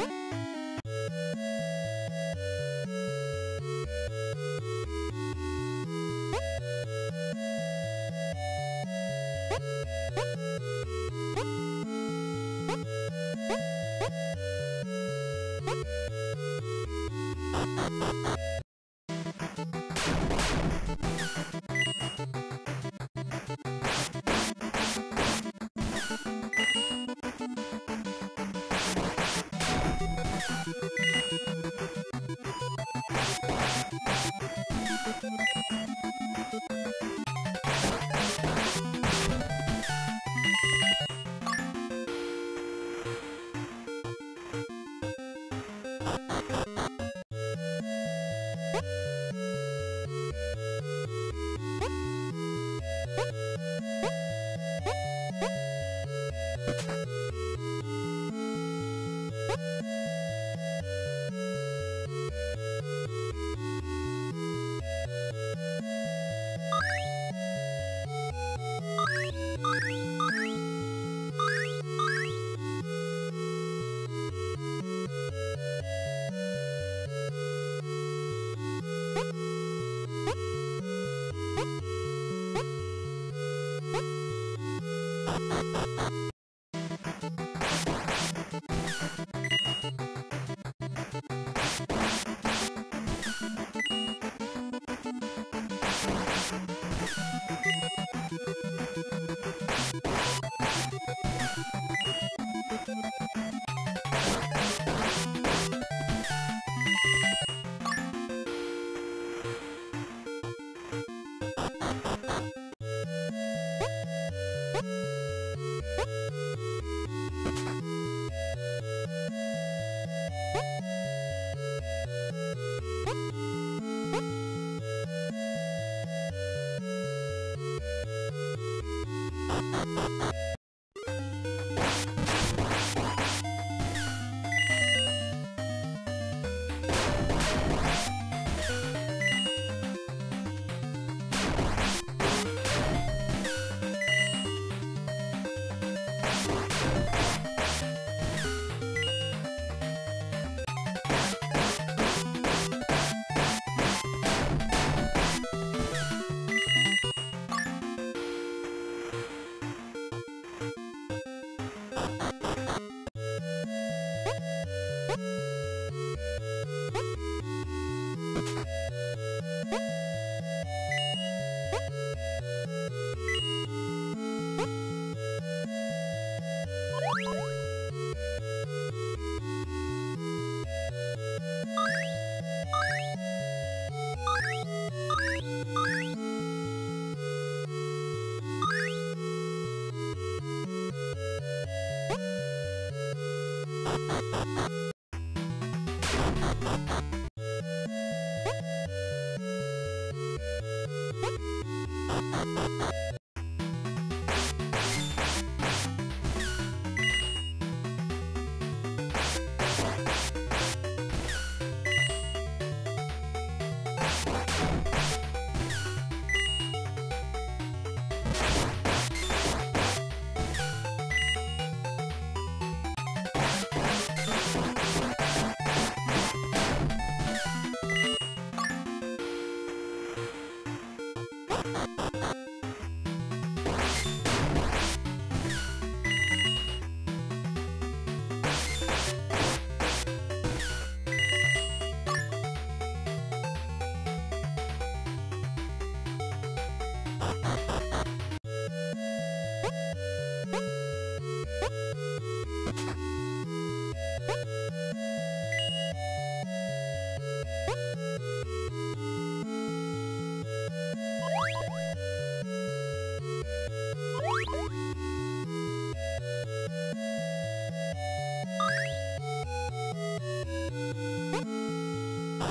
you.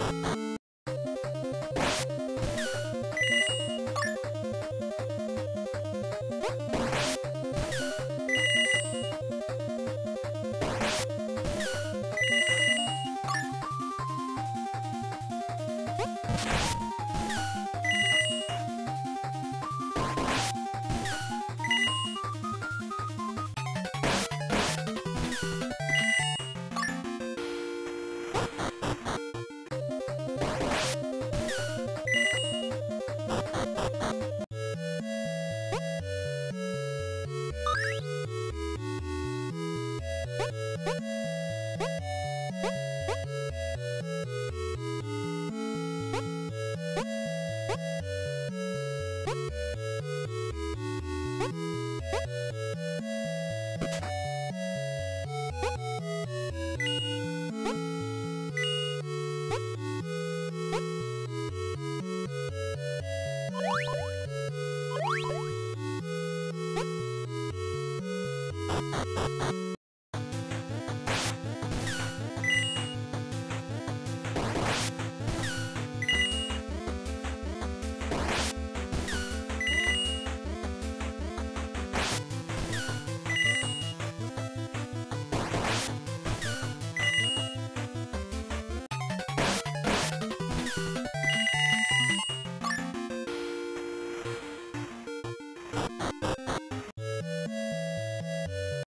you you